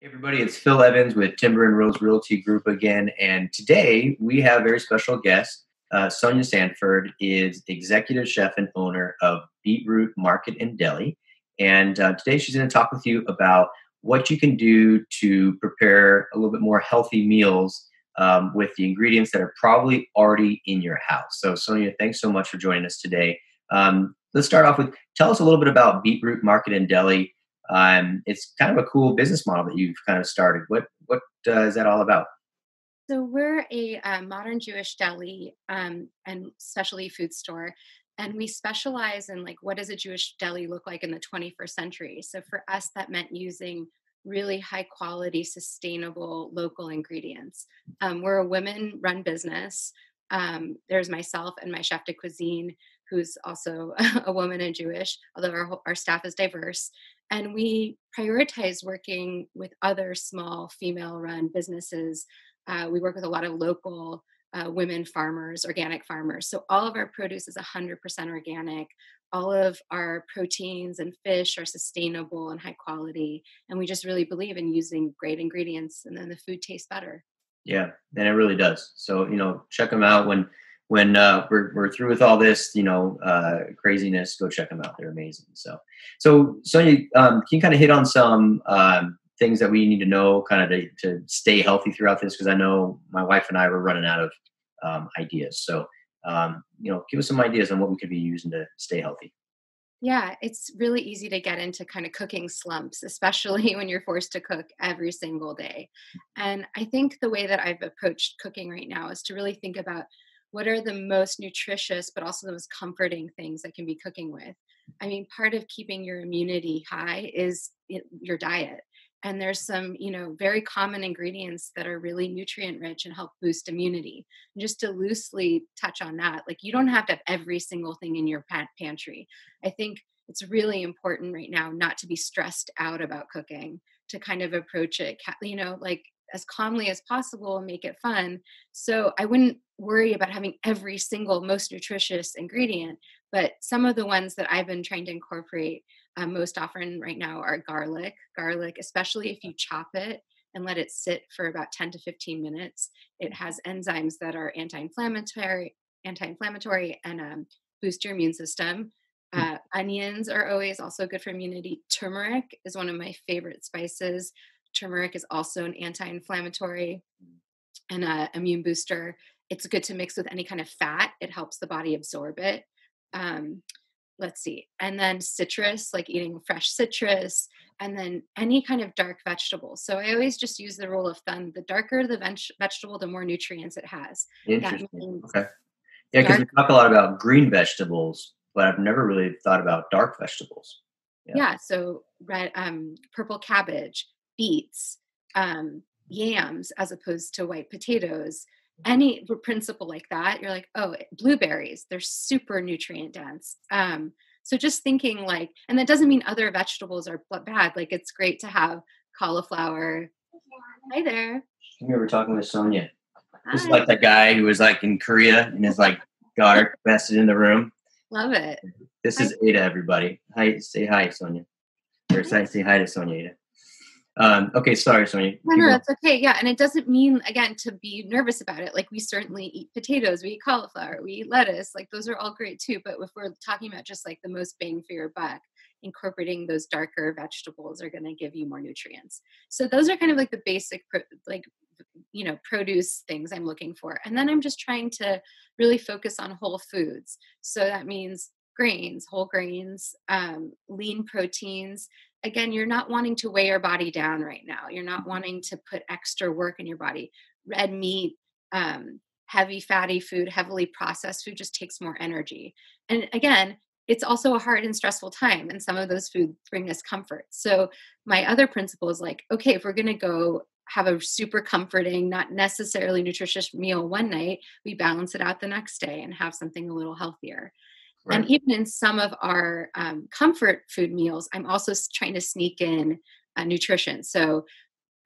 Hey everybody, it's Phil Evans with Timber and Rose Realty Group again, and today we have a very special guest. Uh, Sonya Sanford is executive chef and owner of Beetroot Market and Deli, and uh, today she's going to talk with you about what you can do to prepare a little bit more healthy meals um, with the ingredients that are probably already in your house. So, Sonya, thanks so much for joining us today. Um, let's start off with tell us a little bit about Beetroot Market and Deli um, it's kind of a cool business model that you've kind of started. What what uh, is that all about? So we're a uh, modern Jewish deli um, and specialty food store, and we specialize in like what does a Jewish deli look like in the 21st century. So for us, that meant using really high quality, sustainable local ingredients. Um, we're a women run business. Um, there's myself and my chef de cuisine, who's also a woman and Jewish, although our, our staff is diverse and we prioritize working with other small female run businesses. Uh, we work with a lot of local uh, women farmers organic farmers. So all of our produce is 100% organic. All of our proteins and fish are sustainable and high quality and we just really believe in using great ingredients and then the food tastes better. Yeah and it really does. So you know check them out when when uh, we're, we're through with all this, you know, uh, craziness, go check them out. They're amazing. So, so Sonya, um, can you kind of hit on some um, things that we need to know kind of to, to stay healthy throughout this? Because I know my wife and I were running out of um, ideas. So, um, you know, give us some ideas on what we could be using to stay healthy. Yeah, it's really easy to get into kind of cooking slumps, especially when you're forced to cook every single day. And I think the way that I've approached cooking right now is to really think about what are the most nutritious but also the most comforting things I can be cooking with? I mean, part of keeping your immunity high is your diet. And there's some, you know, very common ingredients that are really nutrient rich and help boost immunity. And just to loosely touch on that, like you don't have to have every single thing in your pantry. I think it's really important right now not to be stressed out about cooking, to kind of approach it, you know, like as calmly as possible and make it fun. So I wouldn't worry about having every single most nutritious ingredient, but some of the ones that I've been trying to incorporate um, most often right now are garlic. Garlic, especially if you chop it and let it sit for about 10 to 15 minutes, it has enzymes that are anti-inflammatory, anti-inflammatory, and um, boost your immune system. Hmm. Uh, onions are always also good for immunity. Turmeric is one of my favorite spices. Turmeric is also an anti-inflammatory and an immune booster. It's good to mix with any kind of fat. It helps the body absorb it. Um, let's see. And then citrus, like eating fresh citrus, and then any kind of dark vegetable. So I always just use the rule of thumb: the darker the veg- vegetable, the more nutrients it has. Interesting. okay. Yeah, because we talk a lot about green vegetables, but I've never really thought about dark vegetables. Yeah. yeah so red, um, purple cabbage, beets, um, yams as opposed to white potatoes any principle like that you're like oh blueberries they're super nutrient dense. Um, so just thinking like and that doesn't mean other vegetables are bad like it's great to have cauliflower. Hi there. We were talking with sonya? This is like the guy who was like in korea and his like daughter invested in the room. Love it. This is ada everybody. Hi say hi sonya. Or say, say hi to sonya um, okay, sorry, Sonya. No, no, that's okay. Yeah, and it doesn't mean again to be nervous about it. Like we certainly eat potatoes, we eat cauliflower, we eat lettuce. Like those are all great too. But if we're talking about just like the most bang for your buck, incorporating those darker vegetables are going to give you more nutrients. So those are kind of like the basic, like you know, produce things I'm looking for, and then I'm just trying to really focus on whole foods. So that means grains, whole grains, um, lean proteins, again, you're not wanting to weigh your body down right now. You're not wanting to put extra work in your body. Red meat, um, heavy fatty food, heavily processed food just takes more energy. And again, it's also a hard and stressful time, and some of those foods bring us comfort. So, my other principle is like, okay, if we're going to go have a super comforting, not necessarily nutritious meal one night, we balance it out the next day and have something a little healthier. Right. And even in some of our um, comfort food meals, I'm also trying to sneak in uh, nutrition. So,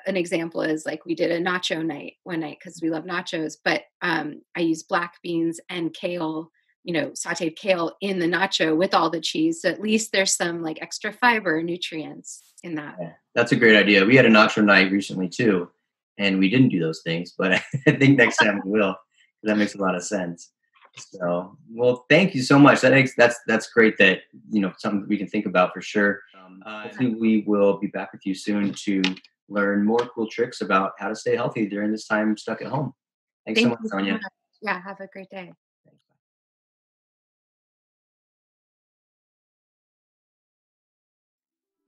an example is like we did a nacho night one night because we love nachos, but um, I use black beans and kale you know, sauteed kale in the nacho with all the cheese. So at least there's some like extra fiber nutrients in that. Yeah, that's a great idea. We had a nacho night recently too, and we didn't do those things, but I think next time we will. That makes a lot of sense. So, well, thank you so much. That makes that's that's great. That you know something we can think about for sure. Um, uh, hopefully, we will be back with you soon to learn more cool tricks about how to stay healthy during this time stuck at home. Thanks Thank so much, so Sonya. much. Yeah, have a great day.